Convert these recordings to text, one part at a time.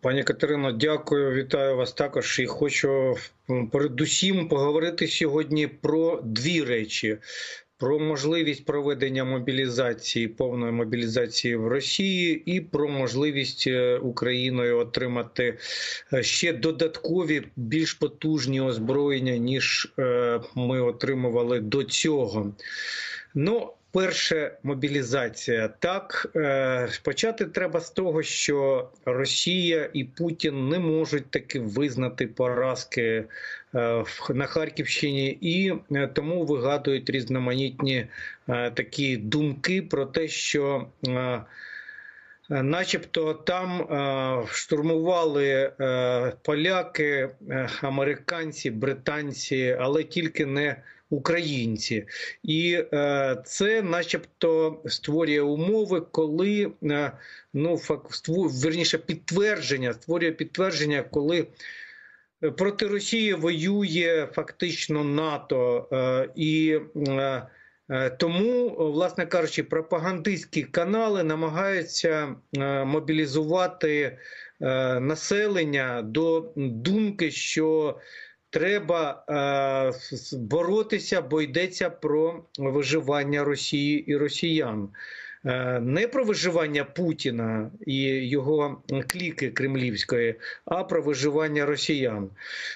Пані Катерино, дякую, вітаю вас також. І хочу передусім поговорити сьогодні про дві речі: про можливість проведення мобілізації, повної мобілізації в Росії, і про можливість е, Україною отримати е, ще додаткові більш потужні озброєння, ніж е, ми отримували до цього. Ну, Перше мобілізація. Так е, почати треба з того, що Росія і Путін не можуть таки визнати поразки е, на Харківщині, і е, тому вигадують різноманітні такі думки про те, що. Начебто там штурмували поляки, американці, британці, але тільки не українці, і е, це, начебто, створює умови, коли е, ну факт верніше підтвердження, створює підтвердження, коли. Проти Росії воює фактично НАТО, е, і е, е, тому, власне кажучи, пропагандистські канали намагаються е, мобілізувати е, населення до думки, що треба е, боротися, бо йдеться про виживання Росії і росіян. Е, не про виживання Путіна і його кліки кремлівської, а про виживання росіян.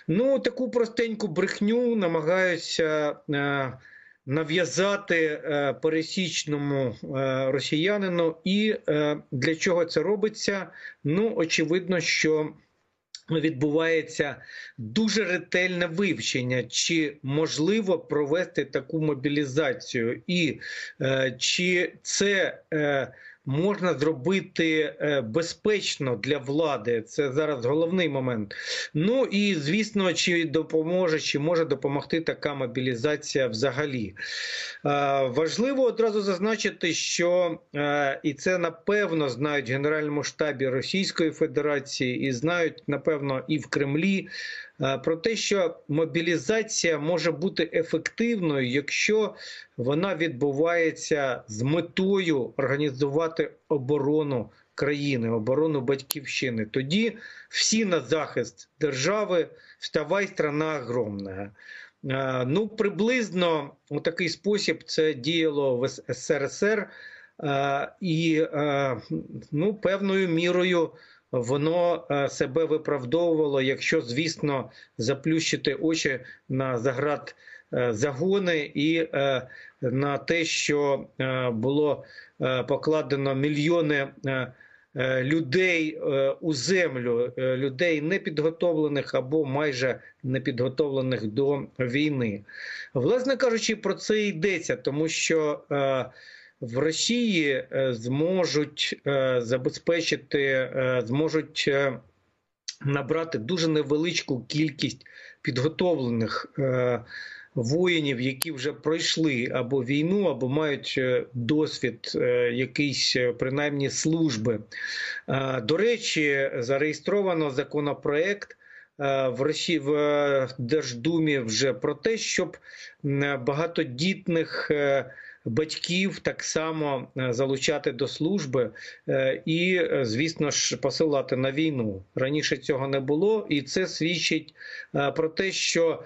Ну, таку простеньку брехню намагаються е, нав'язати пересічному росіянину. І для чого це робиться? Ну, очевидно, що відбувається дуже ретельне вивчення, чи можливо провести таку мобілізацію, і е, чи це е, можна зробити е, безпечно для влади. Це зараз головний момент. Ну і звісно, чи допоможе, чи може допомогти така мобілізація взагалі. Важливо одразу зазначити, що е, і це напевно знають в Генеральному штабі Російської Федерації, і знають напевно і в Кремлі. Про те, що мобілізація може бути ефективною, якщо вона відбувається з метою організувати оборону країни, оборону батьківщини. Тоді всі на захист держави, вставай страна огромна. Ну, приблизно у такий спосіб це діяло в СРСР, і ну, певною мірою воно е, себе виправдовувало, якщо, звісно, заплющити очі на заград е, загони і е, на те, що було покладено мільйони. Людей у землю, людей непідготовлених або майже непідготовлених до війни, власне кажучи, про це йдеться, тому що в Росії е, зможуть е, забезпечити, е, зможуть набрати дуже невеличку кількість підготовлених воїнів, які вже пройшли або війну, або мають досвід якийсь принаймні служби. До речі, зареєстровано законопроект. В Росії в Держдумі вже про те, щоб багатодітних батьків так само е, залучати до служби е, і, е, звісно ж, посилати на війну. Раніше цього не було, і це свідчить про те, що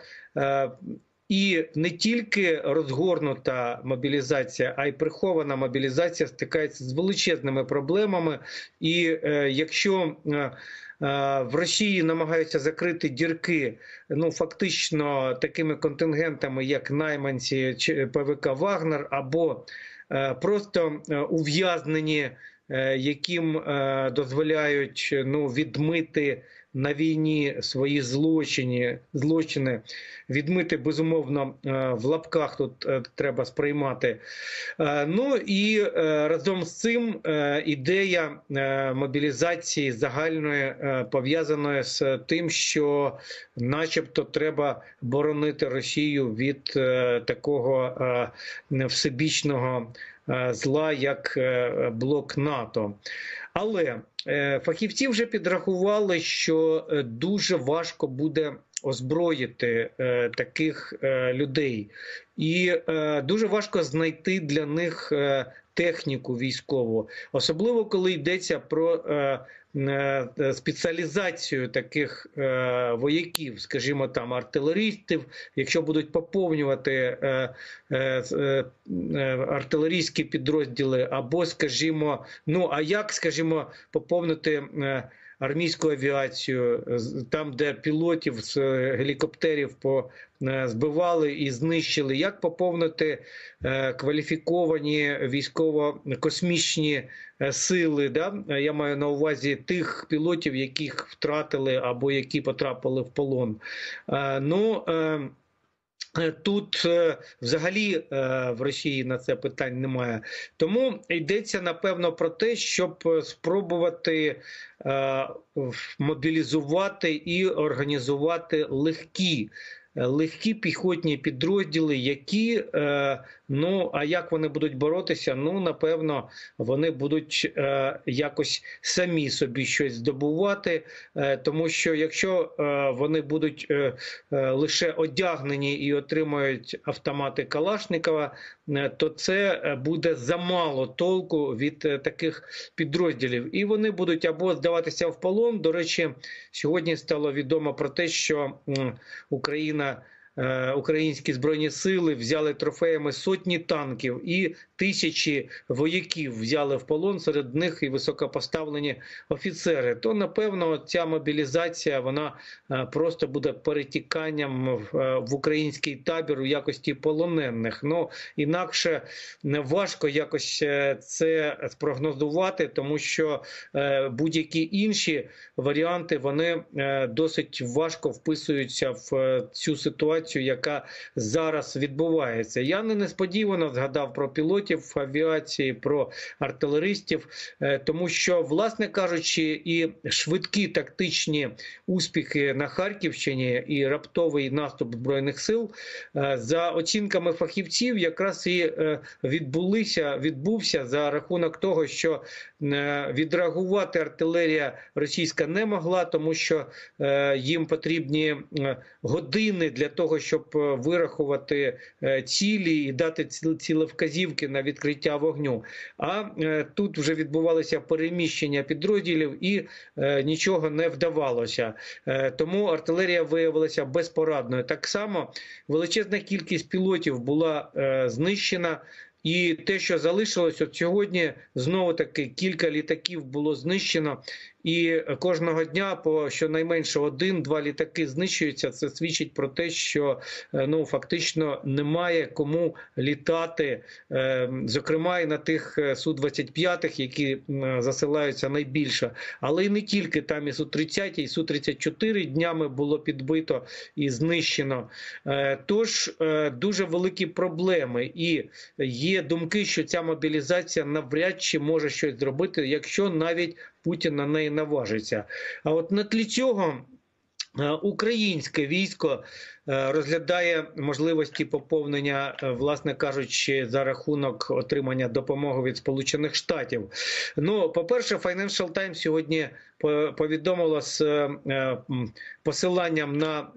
і не тільки розгорнута мобілізація, а й прихована мобілізація стикається з величезними проблемами. І е, якщо е, в Росії намагаються закрити дірки, ну фактично такими контингентами, як найманці чи ПВК Вагнер, або е, просто ув'язнені, яким дозволяють ну відмити на війні свої злочини, злочини відмити безумовно е, в лапках тут е, треба сприймати. Е, ну і разом з цим ідея мобілізації загальної пов'язаної з тим, що, начебто, треба боронити Росію від такого всебічного зла, як блок НАТО. Але фахівці вже підрахували, що дуже важко буде озброїти е, таких е, людей, і е, дуже важко знайти для них техніку військову, особливо коли йдеться про е, спеціалізацію таких е, вояків, скажімо там, артилеристів, якщо будуть поповнювати артилерійські підрозділи, або, скажімо, ну а як, скажімо, поповнити армійську авіацію, там, де пілотів з гелікоптерів по е, збивали і знищили, як поповнити е, кваліфіковані військово-космічні е, сили. Да? Я маю на увазі тих пілотів, яких втратили або які потрапили в полон. Ну, Е, тут е, взагалі е, в Росії на це питань немає. Тому йдеться напевно про те, щоб спробувати мобілізувати і організувати легкі. Легкі піхотні підрозділи, які Ну а як вони будуть боротися? Ну напевно, вони будуть е, якось самі собі щось здобувати, е, тому що якщо е, вони будуть е, е, лише одягнені і отримають автомати Калашникова, е, то це е, буде замало толку від е, таких підрозділів, і вони будуть або здаватися в полон. До речі, сьогодні стало відомо про те, що е, Україна. Е, українські збройні сили взяли трофеями сотні танків і тисячі вояків взяли в полон. Серед них і високопоставлені офіцери. То напевно ця мобілізація вона е, просто буде перетіканням в е, український табір у якості полонених. Ну інакше не важко якось це спрогнозувати, тому що будь-які інші варіанти вони досить важко вписуються в цю ситуацію, яка зараз відбувається. Я не несподівано згадав про пілотів авіації, про артилеристів, е, тому що, власне кажучи, і швидкі тактичні успіхи на Харківщині і раптовий наступ збройних сил е, за оцінками фахівців, якраз і е, відбулися, відбувся за рахунок того, що відреагувати артилерія російська не могла, тому що їм потрібні години для того щоб вирахувати цілі і дати цілевказівки на відкриття вогню. А е, тут вже відбувалося переміщення підрозділів і нічого не вдавалося. Тому артилерія виявилася безпорадною. Так само величезна кількість пілотів була знищена. І те, що залишилось от сьогодні, знову таки кілька літаків було знищено, і кожного дня по щонайменше один-два літаки знищуються. Це свідчить про те, що е, ну фактично немає кому літати, е, зокрема і на тих е, су 25 які засилаються найбільше, але і не тільки там і су 30 і су 34 днями було підбито і знищено. Тож дуже великі проблеми, і є думки, що ця мобілізація навряд чи може щось зробити, якщо навіть Путін на неї наважиться. А от на тлі цього е, українське військо е, розглядає можливості поповнення, е, власне кажучи, за рахунок отримання допомоги від Сполучених Штатів. Ну, по-перше, Financial Times сьогодні повідомило з посиланням на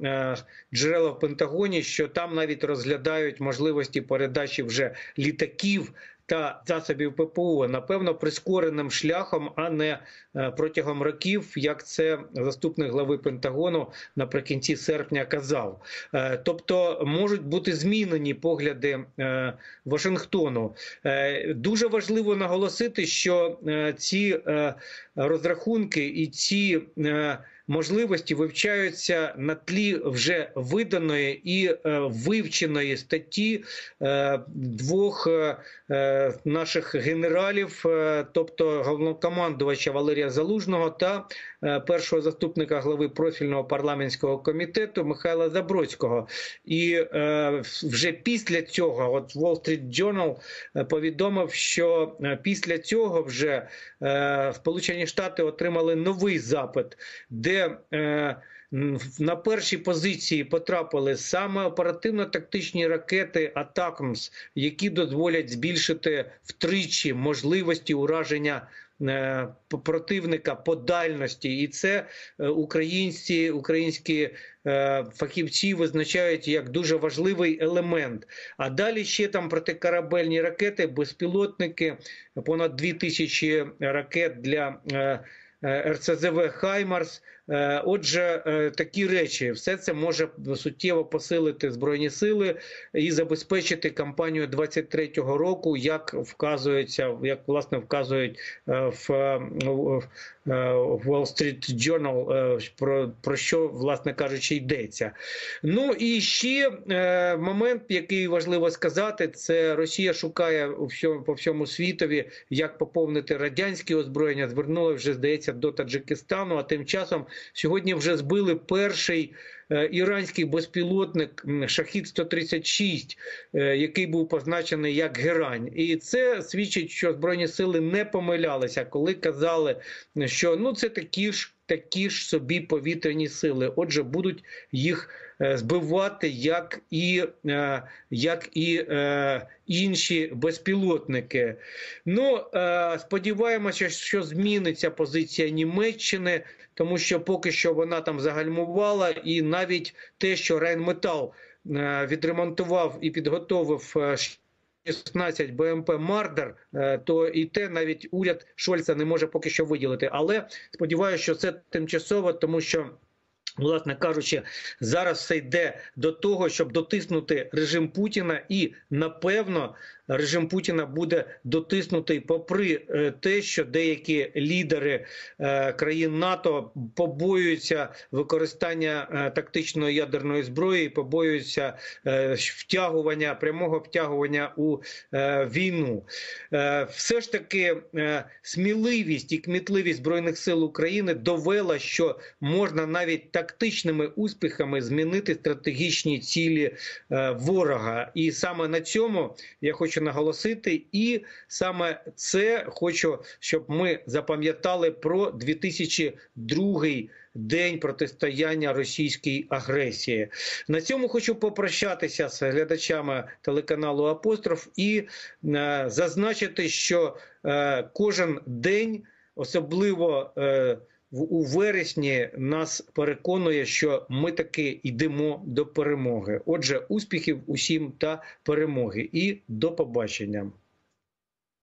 джерела в Пентагоні, що там навіть розглядають можливості передачі вже літаків та засобів ППО, напевно, прискореним шляхом, а не е, протягом років, як це заступник глави Пентагону наприкінці серпня казав. Е, тобто можуть бути змінені погляди е, Вашингтону. Дуже важливо наголосити, що ці розрахунки і ці можливості вивчаються на тлі вже виданої і е, вивченої статті е, двох е, наших генералів, тобто головнокомандувача Валерія Залужного та першого заступника глави профільного парламентського комітету Михайла Забродського. І вже після цього, от Wall Street Journal повідомив, що після цього вже Сполучені Штати отримали новий запит, де е, на першій позиції потрапили саме оперативно-тактичні ракети Атакмс, які дозволять збільшити втричі можливості ураження е, противника по дальності, і це е, українці, українські е, фахівці визначають як дуже важливий елемент. А далі ще там протикорабельні ракети, безпілотники, понад 2000 ракет для РЦЗВ Хаймарс. Е, Отже, е, такі речі, все це може суттєво посилити збройні сили і забезпечити кампанію 23-го року, як вказується, як власне вказують е, в, в Wall Street Journal, про, про що, власне кажучи, йдеться. Ну і ще момент, який важливо сказати, це Росія шукає по всьому світові, як поповнити радянське озброєння. Звернули вже здається до Таджикистану. А тим часом сьогодні вже збили перший. Е, Іранський безпілотник Шахід 136 е, який був позначений як герань, і це свідчить, що збройні сили не помилялися, коли казали, що ну це такі ж такі ж собі повітряні сили. Отже, будуть їх е, збивати, як і як і інші безпілотники. Ну сподіваємося, що зміниться позиція Німеччини, тому що поки що вона там загальмувала, і навіть те, що Рейнметал е, відремонтував і підготовив. е, 16 БМП Мардер, е, то і те навіть уряд Шольца не може поки що виділити. Але сподіваюся, що це тимчасово, тому що. Власне кажучи, зараз все йде до того, щоб дотиснути режим Путіна, і напевно режим Путіна буде дотиснутий, попри е, те, що деякі лідери е, країн НАТО побоюються використання е, тактичної ядерної зброї, побоюються втягування прямого втягування у війну. Все ж таки сміливість і кмітливість збройних сил України довела, що можна навіть тактичними успіхами змінити стратегічні цілі ворога. І саме на цьому я хочу наголосити, і саме це хочу, щоб ми запам'ятали про 2002 День протистояння російській агресії. На цьому хочу попрощатися з глядачами телеканалу Апостроф і е, зазначити, що е, кожен день, особливо е, у вересні, нас переконує, що ми таки йдемо до перемоги. Отже, успіхів усім та перемоги, і до побачення.